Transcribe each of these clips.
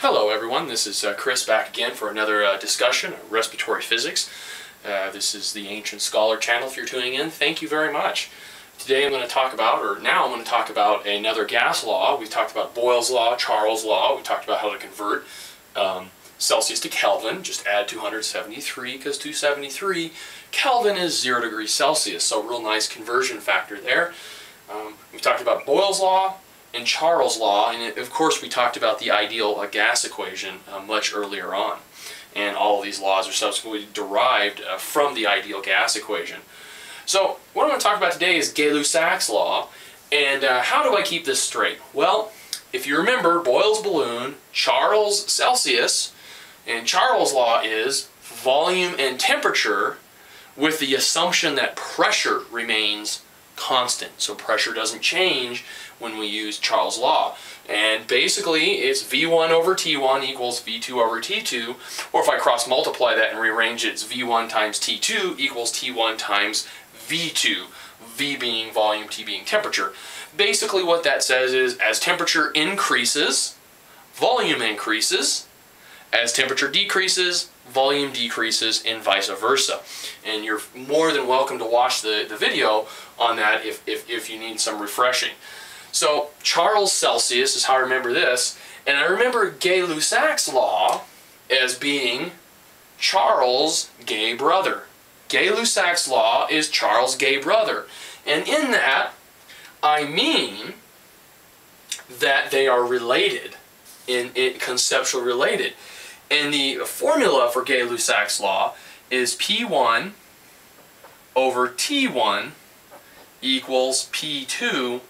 Hello everyone, this is uh, Chris back again for another uh, discussion of respiratory physics. Uh, this is the Ancient Scholar channel if you're tuning in. Thank you very much. Today I'm going to talk about, or now I'm going to talk about another gas law. We've talked about Boyle's law, Charles' law, we talked about how to convert um, Celsius to Kelvin, just add 273 because 273 Kelvin is 0 degrees Celsius, so real nice conversion factor there. Um, we've talked about Boyle's law, and Charles' law, and of course we talked about the ideal uh, gas equation uh, much earlier on. And all of these laws are subsequently derived uh, from the ideal gas equation. So what I'm going to talk about today is Gay-Lussac's law, and uh, how do I keep this straight? Well, if you remember Boyle's balloon, Charles Celsius, and Charles' law is volume and temperature with the assumption that pressure remains constant. So pressure doesn't change when we use Charles' law. And basically, it's V1 over T1 equals V2 over T2, or if I cross multiply that and rearrange it, it's V1 times T2 equals T1 times V2, V being volume, T being temperature. Basically what that says is, as temperature increases, volume increases, as temperature decreases, volume decreases, and vice versa. And you're more than welcome to watch the, the video on that if, if, if you need some refreshing. So Charles Celsius is how I remember this, and I remember Gay-Lussac's law as being Charles' gay brother. Gay-Lussac's law is Charles' gay brother. And in that, I mean that they are related, in, in conceptual related. And the formula for Gay-Lussac's law is P1 over T1 equals P2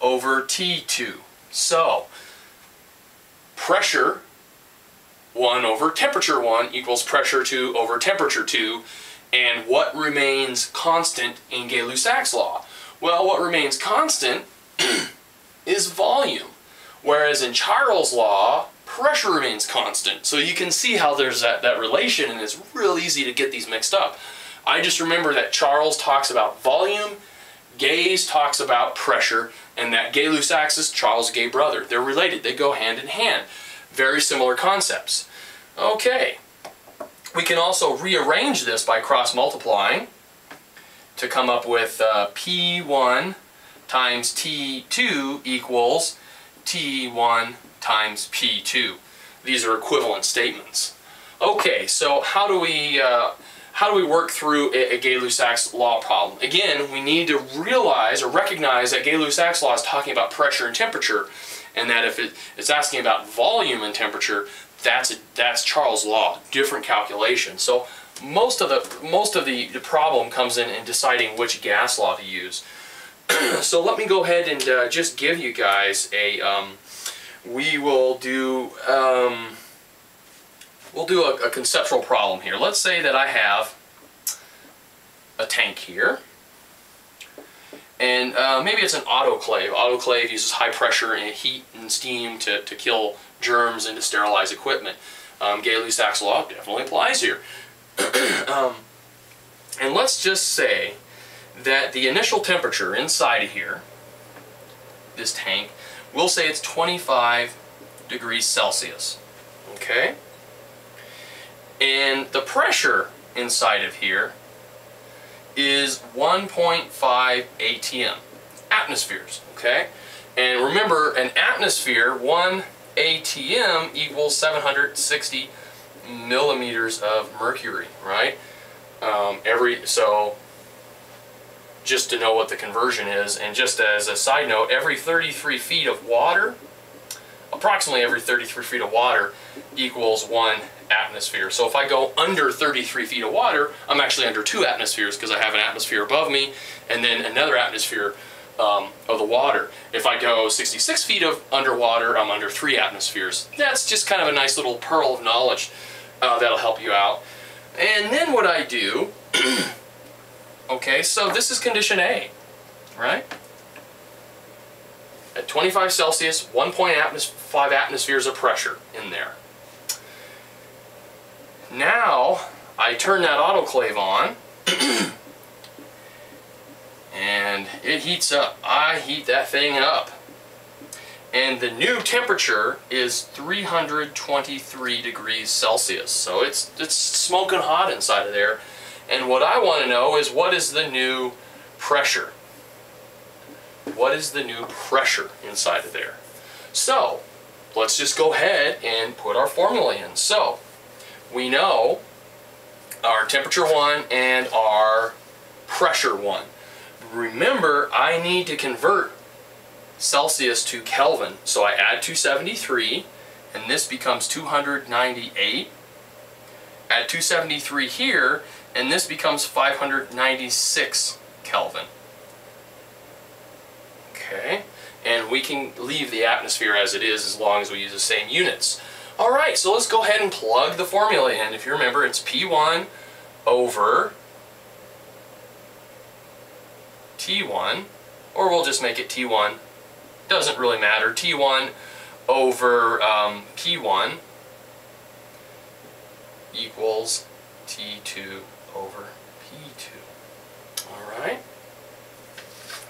over T2. So, pressure 1 over temperature 1 equals pressure 2 over temperature 2. And what remains constant in Gay-Lussac's law? Well, what remains constant is volume. Whereas in Charles' law, pressure remains constant. So you can see how there's that, that relation and it's real easy to get these mixed up. I just remember that Charles talks about volume, Gay's talks about pressure, and that Gay-Lussac's is Charles' gay brother. They're related. They go hand in hand. Very similar concepts. Okay. We can also rearrange this by cross-multiplying to come up with uh, P1 times T2 equals T1 times P2. These are equivalent statements. Okay, so how do we uh, how do we work through a, a Gay-Lussac's law problem? Again, we need to realize or recognize that Gay-Lussac's law is talking about pressure and temperature, and that if it, it's asking about volume and temperature, that's a, that's Charles' law, different calculation. So most of the most of the, the problem comes in in deciding which gas law to use. so let me go ahead and uh, just give you guys a um, we will do um, we'll do a, a, conceptual problem here. Let's say that I have a tank here and uh, maybe it's an autoclave. Autoclave uses high pressure and heat and steam to, to kill germs and to sterilize equipment. Um, Gay-Lussac's law definitely applies here. um, and let's just say that the initial temperature inside of here, this tank, we'll say it's 25 degrees Celsius. Okay? And the pressure inside of here is 1.5 atm, atmospheres, okay? And remember, an atmosphere, 1 atm equals 760 millimeters of mercury, right? Um, every So just to know what the conversion is. And just as a side note, every 33 feet of water, approximately every 33 feet of water equals one atmosphere. So if I go under 33 feet of water, I'm actually under two atmospheres because I have an atmosphere above me and then another atmosphere um, of the water. If I go 66 feet of underwater, I'm under three atmospheres. That's just kind of a nice little pearl of knowledge uh, that'll help you out. And then what I do Okay, so this is condition A, right? At 25 Celsius, 1.5 atmos atmospheres of pressure in there. Now, I turn that autoclave on, and it heats up. I heat that thing up. And the new temperature is 323 degrees Celsius. So it's, it's smoking hot inside of there. And what I want to know is what is the new pressure? What is the new pressure inside of there? So, let's just go ahead and put our formula in. So, we know our temperature one and our pressure one. Remember, I need to convert Celsius to Kelvin. So I add 273, and this becomes 298. Add 273 here, and this becomes 596 Kelvin. Okay, and we can leave the atmosphere as it is as long as we use the same units. Alright, so let's go ahead and plug the formula in. If you remember, it's P1 over T1, or we'll just make it T1. Doesn't really matter. T1 over um, P1 equals T2 over P2. Alright?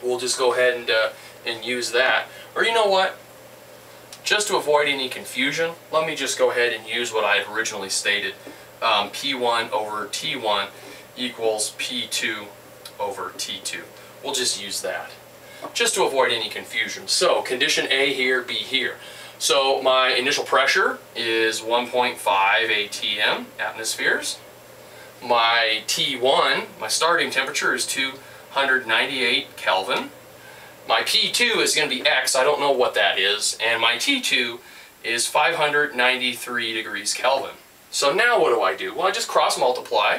We'll just go ahead and, uh, and use that. Or you know what? Just to avoid any confusion, let me just go ahead and use what I had originally stated. Um, P1 over T1 equals P2 over T2. We'll just use that, just to avoid any confusion. So, condition A here, B here. So my initial pressure is 1.5 atm atmospheres. My T1, my starting temperature is 298 Kelvin. My P2 is going to be X, I don't know what that is, and my T2 is 593 degrees Kelvin. So now what do I do? Well, I just cross multiply,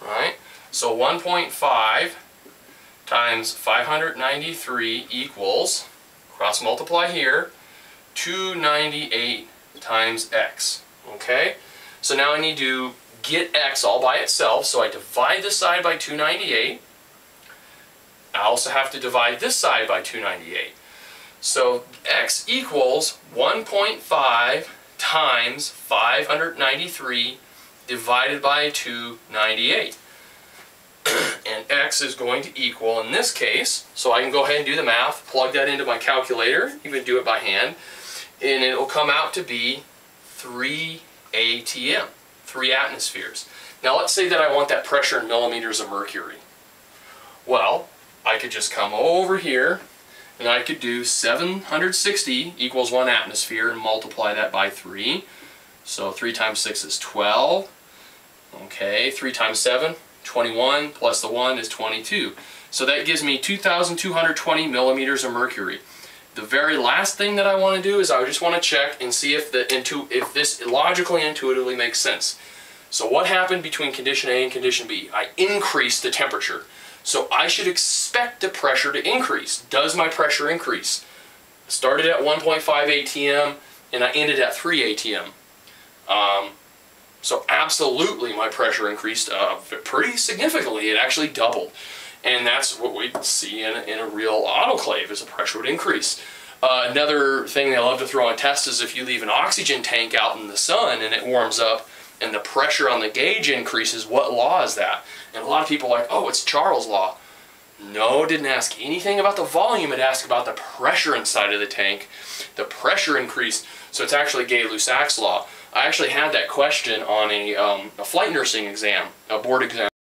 right? So 1.5 times 593 equals, cross multiply here, 298 times x, okay? So now I need to get x all by itself, so I divide this side by 298, I also have to divide this side by 298. So x equals 1.5 times 593 divided by 298. and x is going to equal, in this case, so I can go ahead and do the math, plug that into my calculator, even do it by hand, and it will come out to be 3 atm, 3 atmospheres. Now let's say that I want that pressure in millimeters of mercury. Well, I could just come over here and I could do 760 equals 1 atmosphere and multiply that by 3. So 3 times 6 is 12. Okay, 3 times 7, 21, plus the 1 is 22. So that gives me 2,220 millimeters of mercury. The very last thing that I want to do is I just want to check and see if, the intu if this logically intuitively makes sense. So what happened between condition A and condition B? I increased the temperature. So I should expect the pressure to increase. Does my pressure increase? started at 1.5 atm and I ended at 3 atm. Um, so absolutely my pressure increased uh, pretty significantly. It actually doubled. And that's what we see in, in a real autoclave is the pressure would increase. Uh, another thing they love to throw on tests is if you leave an oxygen tank out in the sun and it warms up, and the pressure on the gauge increases, what law is that? And a lot of people are like, oh, it's Charles' law. No, didn't ask anything about the volume. It asked about the pressure inside of the tank. The pressure increased, so it's actually Gay-Lussac's law. I actually had that question on a, um, a flight nursing exam, a board exam.